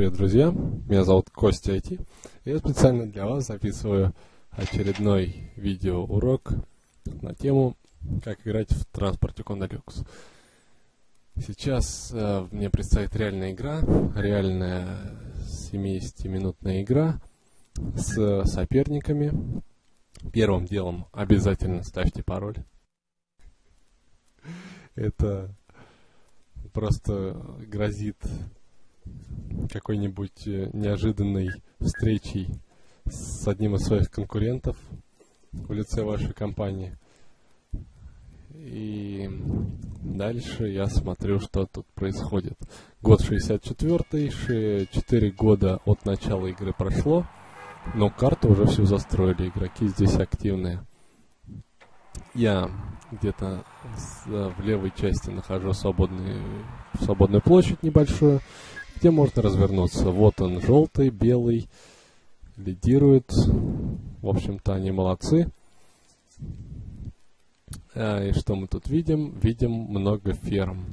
привет, друзья! Меня зовут Костя IT. И я специально для вас записываю очередной видеоурок на тему «Как играть в транспорте Condalux». Сейчас э, мне предстоит реальная игра, реальная 70-минутная игра с соперниками. Первым делом обязательно ставьте пароль. Это просто грозит какой-нибудь э, неожиданной встречей с одним из своих конкурентов в лице вашей компании. И дальше я смотрю, что тут происходит. Год 64-й, 4 года от начала игры прошло, но карту уже всю застроили, игроки здесь активные. Я где-то в левой части нахожу свободный, свободную площадь небольшую, где можно развернуться. Вот он, желтый, белый, лидирует. В общем-то, они молодцы. А, и что мы тут видим? Видим много ферм.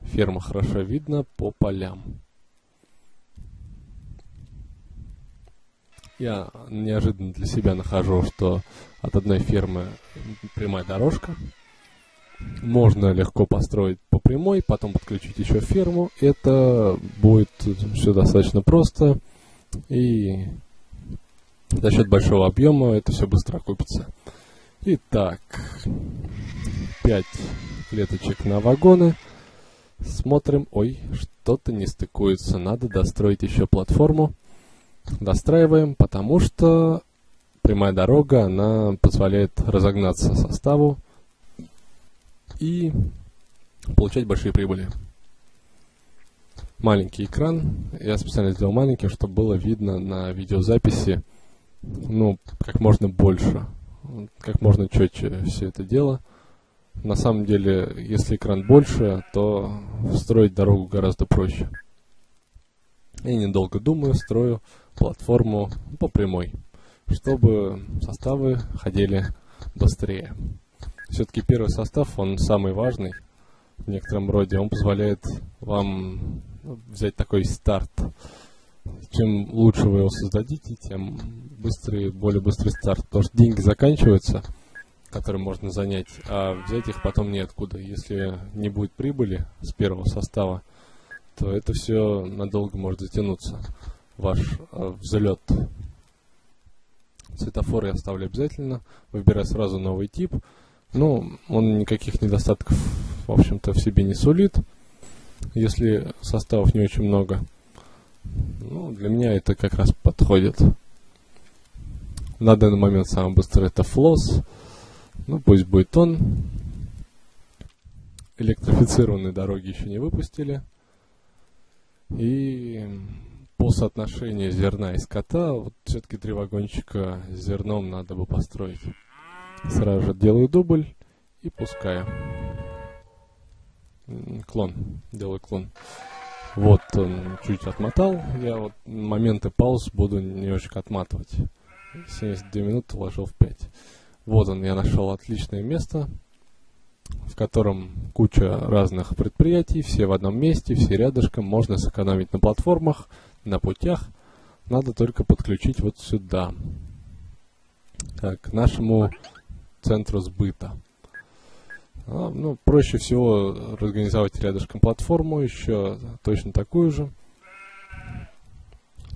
Ферма хорошо видно по полям. Я неожиданно для себя нахожу, что от одной фермы прямая дорожка. Можно легко построить по прямой, потом подключить еще ферму. Это будет все достаточно просто. И за счет большого объема это все быстро окупится. Итак, 5 клеточек на вагоны. Смотрим. Ой, что-то не стыкуется. Надо достроить еще платформу. Достраиваем, потому что прямая дорога, она позволяет разогнаться составу и получать большие прибыли. Маленький экран. Я специально сделал маленьким, чтобы было видно на видеозаписи, ну, как можно больше, как можно четче все это дело. На самом деле, если экран больше, то строить дорогу гораздо проще. Я недолго думаю, строю платформу по прямой, чтобы составы ходили быстрее. Все-таки первый состав, он самый важный в некотором роде. Он позволяет вам взять такой старт. Чем лучше вы его создадите, тем быстрый, более быстрый старт. Потому что деньги заканчиваются, которые можно занять, а взять их потом неоткуда. Если не будет прибыли с первого состава, то это все надолго может затянуться. Ваш э, взлет. Светофоры я оставлю обязательно. Выбираю сразу новый тип. Ну, он никаких недостатков, в общем-то, в себе не сулит, если составов не очень много. Ну, для меня это как раз подходит. На данный момент самый быстрый это флос. Ну, пусть будет он. Электрифицированные дороги еще не выпустили. И по соотношению зерна и скота, вот все-таки три вагончика с зерном надо бы построить. Сразу же делаю дубль и пускаю. Клон. Делаю клон. Вот он чуть отмотал. Я вот моменты пауз буду немножечко отматывать. 72 минуты вложил в 5. Вот он, я нашел отличное место, в котором куча разных предприятий, все в одном месте, все рядышком. Можно сэкономить на платформах, на путях. Надо только подключить вот сюда. Так, к нашему центру сбыта. А, ну, проще всего организовать рядышком платформу, еще точно такую же.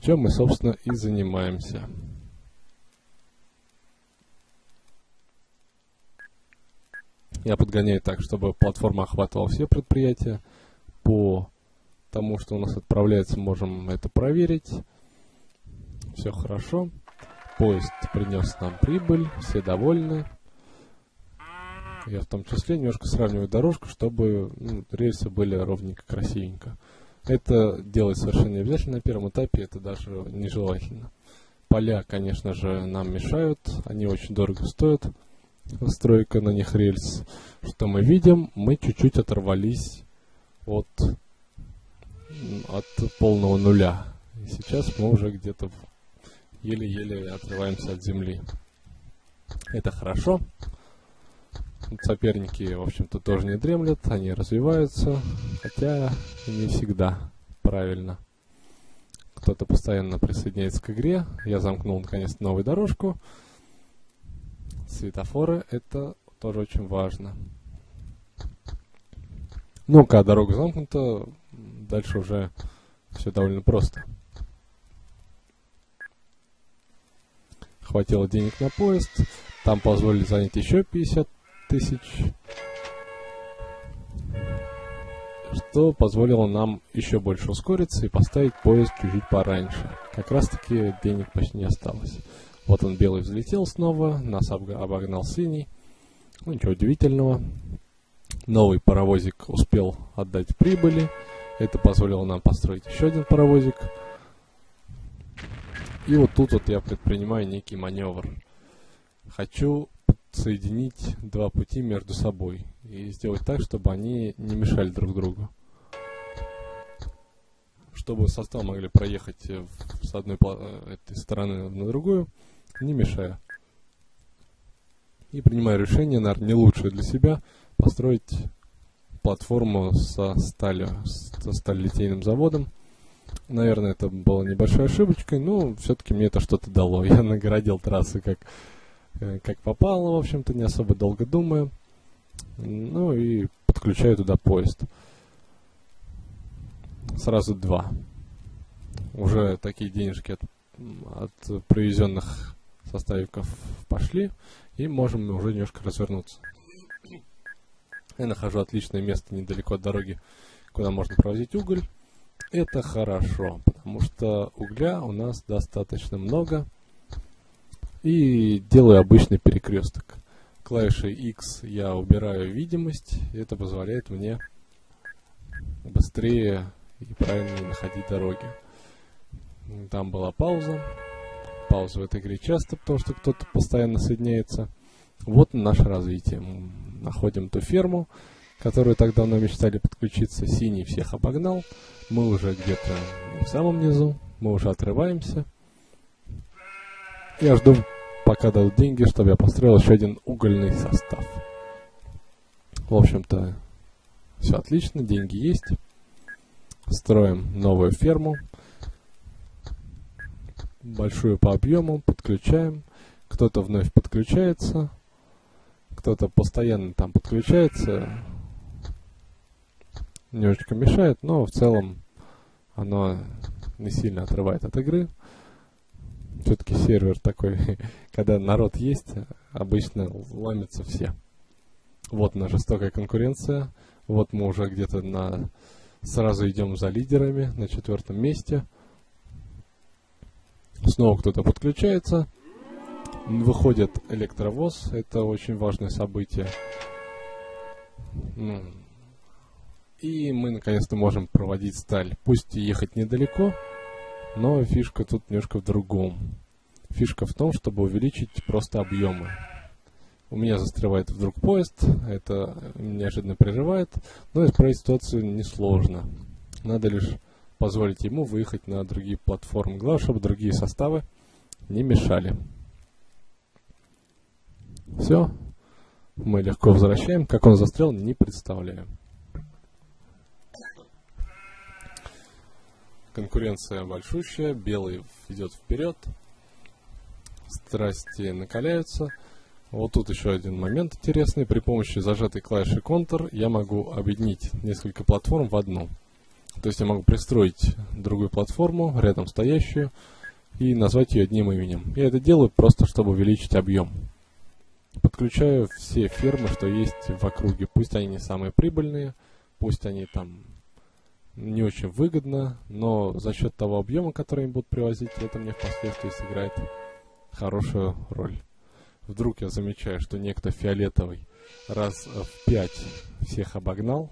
Чем мы, собственно, и занимаемся. Я подгоняю так, чтобы платформа охватывала все предприятия. По тому, что у нас отправляется, можем это проверить. Все хорошо. Поезд принес нам прибыль, все довольны. Я в том числе немножко сравниваю дорожку, чтобы ну, рельсы были ровненько, красивенько. Это делать совершенно не обязательно на первом этапе, это даже нежелательно. Поля, конечно же, нам мешают, они очень дорого стоят, стройка на них рельс. Что мы видим? Мы чуть-чуть оторвались от, от полного нуля. И сейчас мы уже где-то еле-еле отрываемся от земли. Это хорошо соперники, в общем-то, тоже не дремлят, они развиваются, хотя не всегда правильно. кто-то постоянно присоединяется к игре. Я замкнул наконец новую дорожку. Светофоры это тоже очень важно. Но когда дорога замкнута, дальше уже все довольно просто. Хватило денег на поезд, там позволили занять еще 50 тысяч, что позволило нам еще больше ускориться и поставить поезд чуть-чуть пораньше. Как раз таки денег почти не осталось. Вот он белый взлетел снова, нас обогнал синий. Ну ничего удивительного. Новый паровозик успел отдать прибыли. Это позволило нам построить еще один паровозик. И вот тут вот я предпринимаю некий маневр. Хочу соединить два пути между собой и сделать так, чтобы они не мешали друг другу. Чтобы состав могли проехать с одной э, этой стороны на другую, не мешая. И принимаю решение, наверное, не лучшее для себя, построить платформу со сталью, со сталилитейным заводом. Наверное, это была небольшая ошибочкой, но все-таки мне это что-то дало. Я наградил трассы как, э, как попало, в общем-то, не особо долго думая. Ну и подключаю туда поезд. Сразу два. Уже такие денежки от, от привезенных составиков пошли, и можем уже немножко развернуться. Я нахожу отличное место недалеко от дороги, куда можно провозить уголь. Это хорошо, потому что угля у нас достаточно много. И делаю обычный перекресток. Клавишей X я убираю видимость. Это позволяет мне быстрее и правильнее находить дороги. Там была пауза. Пауза в этой игре часто, потому что кто-то постоянно соединяется. Вот наше развитие находим ту ферму, которую так давно мечтали подключиться. Синий всех обогнал. Мы уже где-то в самом низу. Мы уже отрываемся. Я жду, пока дадут деньги, чтобы я построил еще один угольный состав. В общем-то, все отлично, деньги есть. Строим новую ферму. Большую по объему, подключаем. Кто-то вновь подключается кто-то постоянно там подключается, немножечко мешает, но в целом оно не сильно отрывает от игры. Все-таки сервер такой, когда народ есть, обычно ломятся все. Вот на жестокая конкуренция. Вот мы уже где-то на сразу идем за лидерами на четвертом месте. Снова кто-то подключается выходит электровоз, это очень важное событие. И мы наконец-то можем проводить сталь. Пусть ехать недалеко, но фишка тут немножко в другом. Фишка в том, чтобы увеличить просто объемы. У меня застревает вдруг поезд, это неожиданно прерывает, но исправить ситуацию несложно. Надо лишь позволить ему выехать на другие платформы. Главное, чтобы другие составы не мешали. Все. Мы легко возвращаем. Как он застрял, не представляю. Конкуренция большущая. Белый идет вперед. Страсти накаляются. Вот тут еще один момент интересный. При помощи зажатой клавиши Ctrl я могу объединить несколько платформ в одну. То есть я могу пристроить другую платформу, рядом стоящую, и назвать ее одним именем. Я это делаю просто, чтобы увеличить объем. Подключаю все фермы, что есть в округе. Пусть они не самые прибыльные, пусть они там не очень выгодно, но за счет того объема, который им будут привозить, это мне впоследствии сыграет хорошую роль. Вдруг я замечаю, что некто фиолетовый раз в пять всех обогнал.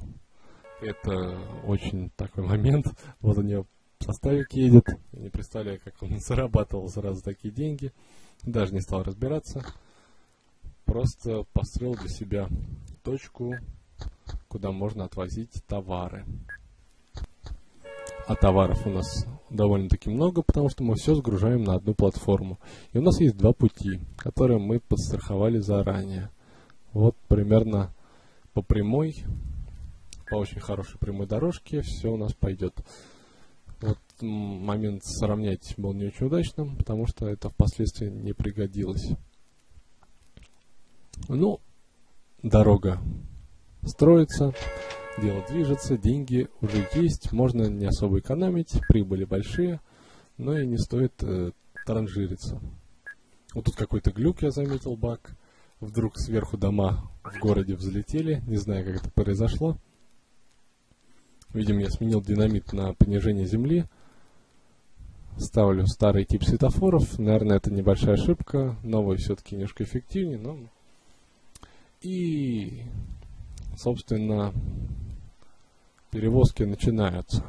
Это очень такой момент. Вот у него составик едет. Я не представляю, как он зарабатывал сразу такие деньги. Даже не стал разбираться просто построил для себя точку, куда можно отвозить товары. А товаров у нас довольно-таки много, потому что мы все сгружаем на одну платформу. И у нас есть два пути, которые мы подстраховали заранее. Вот примерно по прямой, по очень хорошей прямой дорожке все у нас пойдет. Вот момент сравнять был не очень удачным, потому что это впоследствии не пригодилось. Ну, дорога строится, дело движется, деньги уже есть, можно не особо экономить, прибыли большие, но и не стоит э, транжириться. Вот тут какой-то глюк я заметил, баг. Вдруг сверху дома в городе взлетели, не знаю, как это произошло. Видимо, я сменил динамит на понижение земли. Ставлю старый тип светофоров. Наверное, это небольшая ошибка. Новый все-таки немножко эффективнее, но... И, собственно, перевозки начинаются.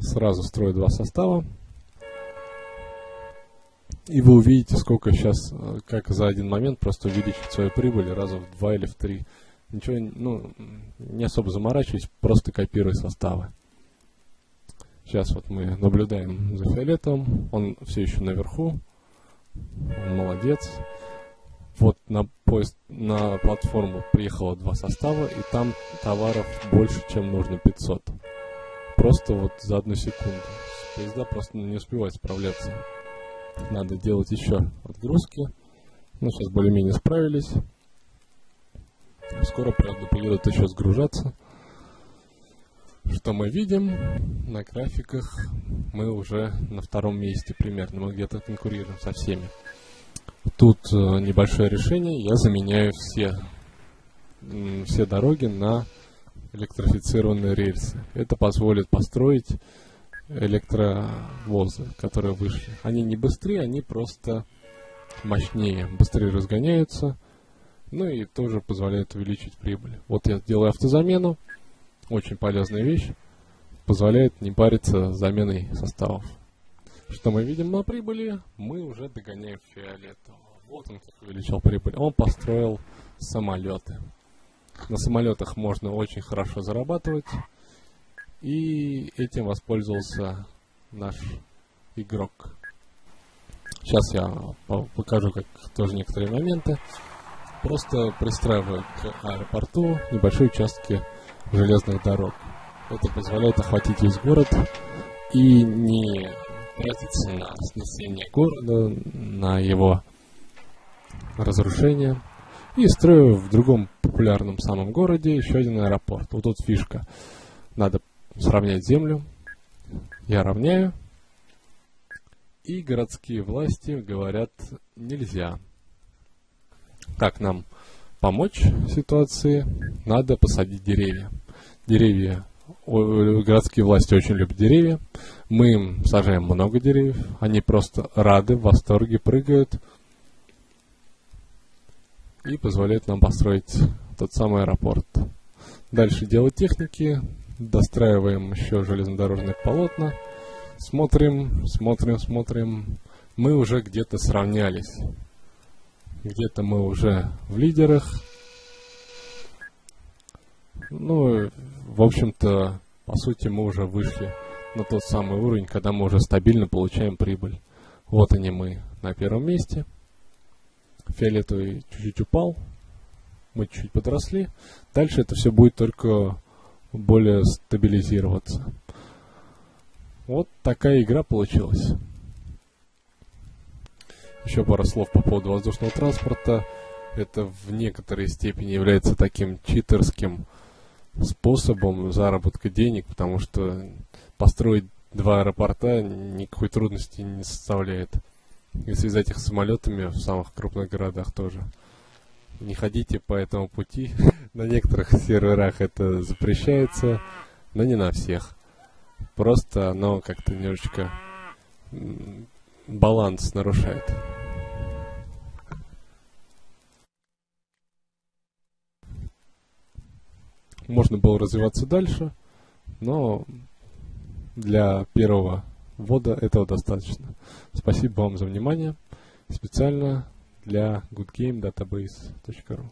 Сразу строю два состава. И вы увидите, сколько сейчас, э, как за один момент просто увеличить свою прибыль раза в два или в три. Ничего, ну, не особо заморачиваясь, просто копируй составы. Сейчас вот мы наблюдаем за фиолетовым, он все еще наверху, он молодец. Вот на поезд, на платформу приехало два состава, и там товаров больше, чем нужно 500. Просто вот за одну секунду. Поезда просто не успевают справляться. Надо делать еще отгрузки. Ну, сейчас более-менее справились. Скоро, правда, поедут еще сгружаться. Что мы видим на графиках? Мы уже на втором месте примерно. Мы где-то конкурируем со всеми. Тут э, небольшое решение. Я заменяю все, все дороги на электрифицированные рельсы. Это позволит построить электровозы, которые вышли. Они не быстрее, они просто мощнее, быстрее разгоняются, ну и тоже позволяет увеличить прибыль. Вот я делаю автозамену, очень полезная вещь, позволяет не париться с заменой составов. Что мы видим на прибыли? Мы уже догоняем фиолетового. Вот он как увеличил прибыль. Он построил самолеты. На самолетах можно очень хорошо зарабатывать. И этим воспользовался наш игрок. Сейчас я покажу как тоже некоторые моменты. Просто пристраиваю к аэропорту небольшие участки железных дорог. Это позволяет охватить весь город и не тратиться на снесение города, на его разрушение. И строю в другом популярном самом городе еще один аэропорт. Вот тут фишка. Надо сравнять землю. Я равняю. И городские власти говорят нельзя. Как нам помочь ситуации? Надо посадить деревья. Деревья городские власти очень любят деревья. Мы им сажаем много деревьев. Они просто рады, в восторге, прыгают. И позволяют нам построить тот самый аэропорт. Дальше дело техники достраиваем еще железнодорожные полотна, смотрим, смотрим, смотрим. Мы уже где-то сравнялись. Где-то мы уже в лидерах. Ну, в общем-то, по сути, мы уже вышли на тот самый уровень, когда мы уже стабильно получаем прибыль. Вот они мы на первом месте. Фиолетовый чуть-чуть упал. Мы чуть-чуть подросли. Дальше это все будет только более стабилизироваться. Вот такая игра получилась. Еще пара слов по поводу воздушного транспорта. Это в некоторой степени является таким читерским способом заработка денег, потому что построить два аэропорта никакой трудности не составляет. И связать их самолетами в самых крупных городах тоже не ходите по этому пути. на некоторых серверах это запрещается, но не на всех. Просто оно как-то немножечко баланс нарушает. Можно было развиваться дальше, но для первого ввода этого достаточно. Спасибо вам за внимание. Специально для goodgamedatabase.ru